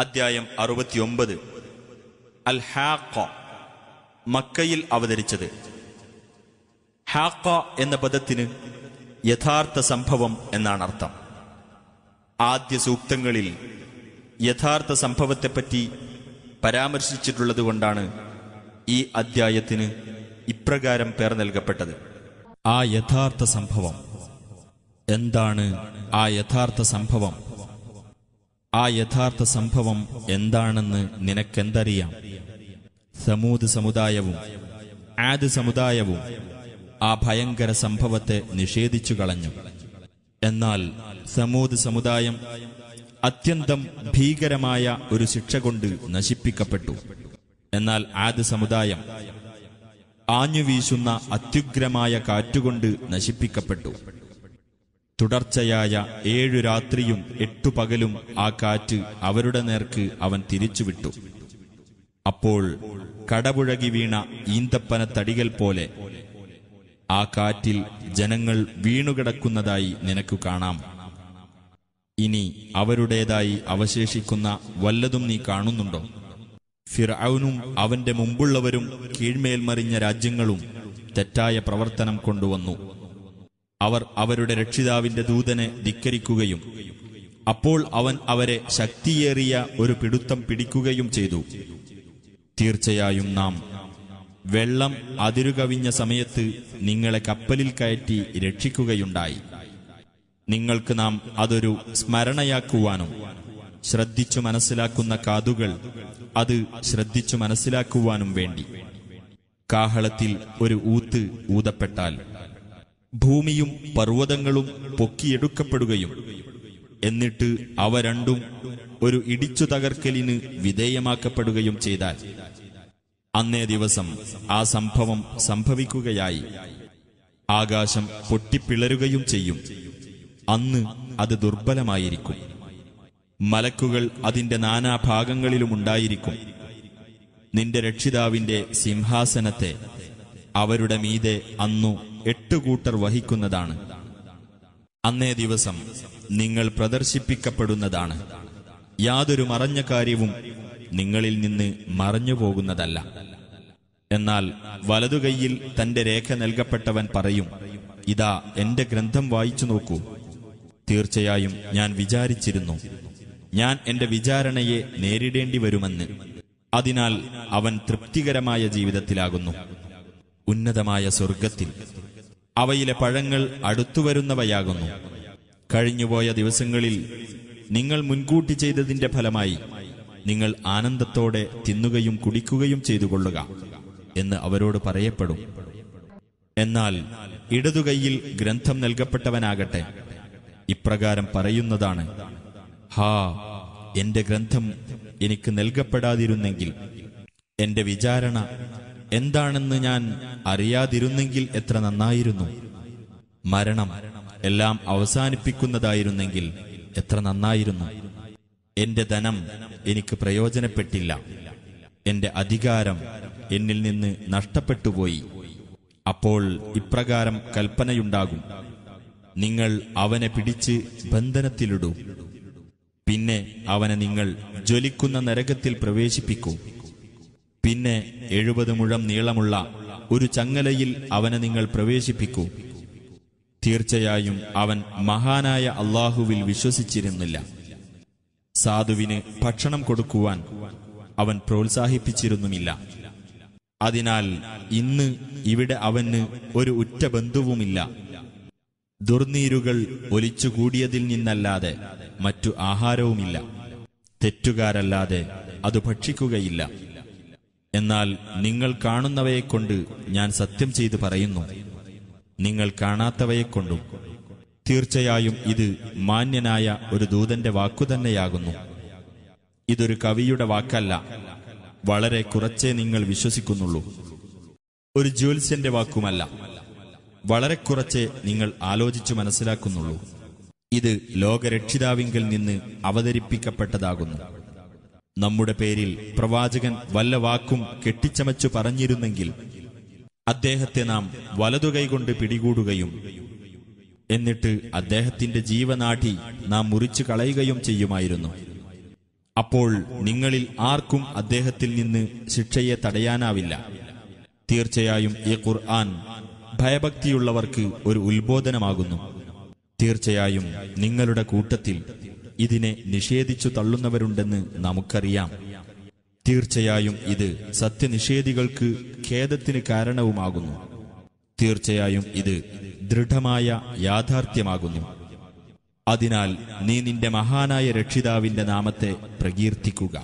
അദ്ധ്യായം അറുപത്തിയൊമ്പത്. അൽ ഹാക്ക മക്കയിൽ അവതരിച്ചത്. ഹാക്ക എന്ന പദത്തിന് യഥാർത്ഥ സംഭവം എന്നാണ് അർത്ഥം. ആദ്യ സൂക്തങ്ങളിൽ യഥാർത്ഥ സംഭവത്തെപ്പറ്റി പരാമർശിച്ചിട്ടുള്ളതുകൊണ്ടാണ് ഈ അദ്ധ്യായത്തിന് ഇപ്രകാരം പേർ നൽകപ്പെട്ടത്. ആ യഥാർത്ഥ സംഭവം. എന്താണ് ആ യഥാർത്ഥ സംഭവം? ആ യഥാർത്ഥ സംഭവം എന്താണെന്ന് നിനക്കെന്തറിയാം? സമൂത് സമുദായവും ആദ് സമുദായവും ആ ഭയങ്കര സംഭവത്തെ നിഷേധിച്ചു കളഞ്ഞു. എന്നാൽ സമൂത് സമുദായം അത്യന്തം ഭീകരമായ ഒരു ശിക്ഷ കൊണ്ട് നശിപ്പിക്കപ്പെട്ടു. എന്നാൽ ആദ് സമുദായം ആഞ്ഞുവീശുന്ന അത്യുഗ്രമായ കാറ്റുകൊണ്ട് നശിപ്പിക്കപ്പെട്ടു. തുടർച്ചയായ ഏഴു രാത്രിയും എട്ടു പകലും ആ കാറ്റ് അവരുടെ നേർക്ക് അവൻ തിരിച്ചുവിട്ടു. അപ്പോൾ കടപുഴകി വീണ ഈന്തപ്പന തടികൾ പോലെ ആ കാറ്റിൽ ജനങ്ങൾ വീണുകിടക്കുന്നതായി നിനക്കു കാണാം. ഇനി അവരുടേതായി അവശേഷിക്കുന്ന വല്ലതും നീ കാണുന്നുണ്ടോ? ഫിർഔനും അവന്റെ മുമ്പുള്ളവരും കീഴ്മേൽമറിഞ്ഞ രാജ്യങ്ങളും തെറ്റായ പ്രവർത്തനം കൊണ്ടുവന്നു. അവർ അവരുടെ രക്ഷിതാവിന്റെ ദൂതനെ ധിക്കരിക്കുകയും അപ്പോൾ അവൻ അവരെ ശക്തിയേറിയ ഒരു പിടുത്തം പിടിക്കുകയും ചെയ്തു. തീർച്ചയായും നാം വെള്ളം അതിരുകവിഞ്ഞ സമയത്ത് നിങ്ങളെ കപ്പലിൽ കയറ്റി രക്ഷിക്കുകയുണ്ടായി. നിങ്ങൾക്ക് നാം അതൊരു സ്മരണയാക്കുവാനും ശ്രദ്ധിച്ചു മനസ്സിലാക്കുന്ന കാതുകൾ അത് ശ്രദ്ധിച്ചു മനസ്സിലാക്കുവാനും വേണ്ടി. കാഹളത്തിൽ ഒരു ഊത്ത് ഊതപ്പെട്ടാൽ ഭൂമിയും പർവതങ്ങളും പൊക്കിയെടുക്കപ്പെടുകയും എന്നിട്ട് അവ രണ്ടും ഒരു ഇടിച്ചു തകർക്കലിന് വിധേയമാക്കപ്പെടുകയും ചെയ്താൽ അന്നേ ദിവസം ആ സംഭവം സംഭവിക്കുകയായി. ആകാശം പൊട്ടിപ്പിളരുകയും ചെയ്യും. അന്ന് അത് ദുർബലമായിരിക്കും. മലക്കുകൾ അതിന്റെ നാനാഭാഗങ്ങളിലുമുണ്ടായിരിക്കും നിന്റെ രക്ഷിതാവിന്റെ സിംഹാസനത്തെ അവരുടെ മീതെ അന്നു എട്ട് കൂട്ടർ വഹിക്കുന്നതാണ്. അന്നേ ദിവസം നിങ്ങൾ പ്രദർശിപ്പിക്കപ്പെടുന്നതാണ്. യാതൊരു മറഞ്ഞ കാര്യവും നിങ്ങളിൽ നിന്ന് മറഞ്ഞു പോകുന്നതല്ല. എന്നാൽ വലതുകൈയിൽ തന്റെ രേഖ നൽകപ്പെട്ടവൻ പറയും ഇതാ എന്റെ ഗ്രന്ഥം വായിച്ചു നോക്കൂ. തീർച്ചയായും ഞാൻ വിചാരിച്ചിരുന്നു. ഞാൻ എന്റെ വിചാരണയെ നേരിടേണ്ടി വരുമെന്ന്. അതിനാൽ അവൻ തൃപ്തികരമായ ജീവിതത്തിലാകുന്നു. ഉന്നതമായ സ്വർഗത്തിൽ അവയിലെ പഴങ്ങൾ അടുത്തുവരുന്നവയാകുന്നു. കഴിഞ്ഞുപോയ ദിവസങ്ങളിൽ നിങ്ങൾ മുൻകൂട്ടി ചെയ്തതിന്റെ ഫലമായി നിങ്ങൾ ആനന്ദത്തോടെ തിന്നുകയും കുടിക്കുകയും ചെയ്തു കൊള്ളുക എന്ന് അവരോട് പറയപ്പെടും. എന്നാൽ ഇടതുകൈയിൽ ഗ്രന്ഥം നൽകപ്പെട്ടവനാകട്ടെ ഇപ്രകാരം പറയുന്നതാണ് ഹാ എന്റെ ഗ്രന്ഥം എനിക്ക് നൽകപ്പെടാതിരുന്നെങ്കിൽ എന്റെ വിചാരണ എന്താണെന്ന് ഞാൻ അറിയാതിരുന്നെങ്കിൽ എത്ര നന്നായിരുന്നു. മരണം എല്ലാം അവസാനിപ്പിക്കുന്നതായിരുന്നെങ്കിൽ എത്ര നന്നായിരുന്നു. എന്റെ ധനം എനിക്ക് പ്രയോജനപ്പെട്ടില്ല. എന്റെ അധികാരം എന്നിൽ നിന്ന് നഷ്ടപ്പെട്ടുപോയി. അപ്പോൾ ഇപ്രകാരം കൽപ്പനയുണ്ടാകും. നിങ്ങൾ അവനെ പിടിച്ച് ബന്ധനത്തിലിടൂ. പിന്നെ അവനെ നിങ്ങൾ ജ്വലിക്കുന്ന നരകത്തിൽ പ്രവേശിപ്പിക്കൂ. പിന്നെ എഴുപത് മുഴം നീളമുള്ള ഒരു ചങ്ങലയിൽ അവനെ നിങ്ങൾ പ്രവേശിപ്പിക്കൂ. തീർച്ചയായും അവൻ മഹാനായ അള്ളാഹുവിൽ വിശ്വസിച്ചിരുന്നില്ല. സാധുവിന് ഭക്ഷണം കൊടുക്കുവാൻ അവൻ പ്രോത്സാഹിപ്പിച്ചിരുന്നുമില്ല. അതിനാൽ ഇന്ന് ഇവിടെ അവന് ഒരു ഉറ്റ ബന്ധുവുമില്ല. ദുർനീരുകൾ ഒലിച്ചുകൂടിയതിൽ നിന്നല്ലാതെ മറ്റു ആഹാരവുമില്ല. തെറ്റുകാരല്ലാതെ അത് ഭക്ഷിക്കുകയില്ല. എന്നാൽ നിങ്ങൾ കാണുന്നവയെക്കൊണ്ട് ഞാൻ സത്യം ചെയ്തു പറയുന്നു. നിങ്ങൾ കാണാത്തവയെക്കൊണ്ടും തീർച്ചയായും ഇത് മാന്യനായ ഒരു ദൂതന്റെ വാക്കുതന്നെയാകുന്നു ഇതൊരു കവിയുടെ വാക്കല്ല വളരെ കുറച്ചേ നിങ്ങൾ വിശ്വസിക്കുന്നുള്ളൂ. ഒരു ജ്യോത്സ്യന്റെ വാക്കുമല്ല വളരെ കുറച്ചേ നിങ്ങൾ ആലോചിച്ചു മനസ്സിലാക്കുന്നുള്ളൂ. ഇത് ലോകരക്ഷിതാവിങ്കിൽ നിന്ന് അവതരിപ്പിക്കപ്പെട്ടതാകുന്നു. നമ്മുടെ പേരിൽ പ്രവാചകൻ വല്ല വാക്കും കെട്ടിച്ചമച്ചു പറഞ്ഞിരുന്നെങ്കിൽ അദ്ദേഹത്തെ നാം വലതുകൈകൊണ്ട് പിടികൂടുകയും എന്നിട്ട് അദ്ദേഹത്തിന്റെ ജീവനാഠി നാം മുറിച്ചു കളയുകയും ചെയ്യുമായിരുന്നു. അപ്പോൾ നിങ്ങളിൽ ആർക്കും അദ്ദേഹത്തിൽ നിന്ന് ശിക്ഷയെ തടയാനാവില്ല. തീർച്ചയായും ഈ ഖുർആൻ ഭയഭക്തിയുള്ളവർക്ക് ഒരു ഉത്ബോധനമാകുന്നു. തീർച്ചയായും നിങ്ങളുടെ കൂട്ടത്തിൽ ഇതിനെ നിഷേധിച്ചു തള്ളുന്നവരുണ്ടെന്ന് നമുക്കറിയാം. തീർച്ചയായും ഇത് സത്യനിഷേധികൾക്ക് ഖേദത്തിന് കാരണവുമാകുന്നു. തീർച്ചയായും ഇത് ദൃഢമായ യാഥാർത്ഥ്യമാകുന്നു. അതിനാൽ നീ നിന്റെ മഹാനായ രക്ഷിതാവിന്റെ നാമത്തെ പ്രകീർത്തിക്കുക.